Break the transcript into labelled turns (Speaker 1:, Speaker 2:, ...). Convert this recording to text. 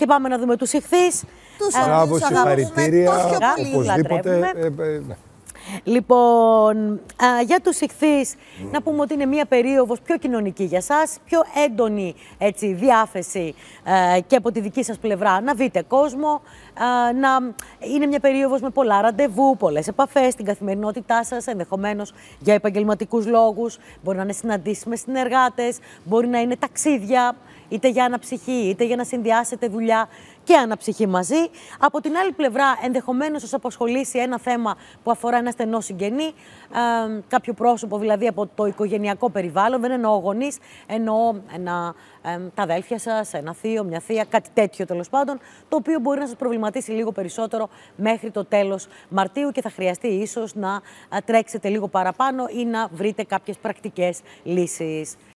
Speaker 1: Και πάμε να δούμε τους ηχθείς.
Speaker 2: Τους
Speaker 1: Ε,
Speaker 3: Μπράβο,
Speaker 2: οποίους αγαπούμε
Speaker 3: συγχαρητήρια.
Speaker 2: τόσο
Speaker 1: πολύ.
Speaker 3: Οπωσδήποτε.
Speaker 1: Λατρεύουμε.
Speaker 3: ε, ε, ναι.
Speaker 1: Λοιπόν, α, για τους ηχθείς, να πούμε ότι είναι μια περίοδος πιο κοινωνική για σας, πιο έντονη έτσι, διάθεση ε, και από τη δική σας πλευρά να δείτε κόσμο, α, να είναι μια περίοδος με πολλά ραντεβού, πολλές επαφές στην καθημερινότητά σας, ενδεχομένως για επαγγελματικούς λόγους, μπορεί να είναι συναντήσεις με συνεργάτες, μπορεί να είναι ταξίδια, είτε για αναψυχή, είτε για να συνδυάσετε δουλειά και αναψυχή μαζί. Από την άλλη πλευρά, ενδεχομένως σας απασχολήσει ένα θέμα που αφορά ένα στενό συγγενή, ε, κάποιο πρόσωπο δηλαδή από το οικογενειακό περιβάλλον. Δεν εννοώ γονείς, εννοώ ένα, ε, τα αδέλφια σας, ένα θείο, μια θεία, κάτι τέτοιο τέλος πάντων, το οποίο μπορεί να σας προβληματίσει λίγο περισσότερο μέχρι το τέλος Μαρτίου και θα χρειαστεί ίσως να ε, τρέξετε λίγο παραπάνω ή να βρείτε κάποιες πρακτικές λύσεις.